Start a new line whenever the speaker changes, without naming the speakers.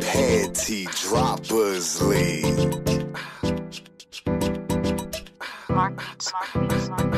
Panty Droppers League.
Mark, Mark, Mark.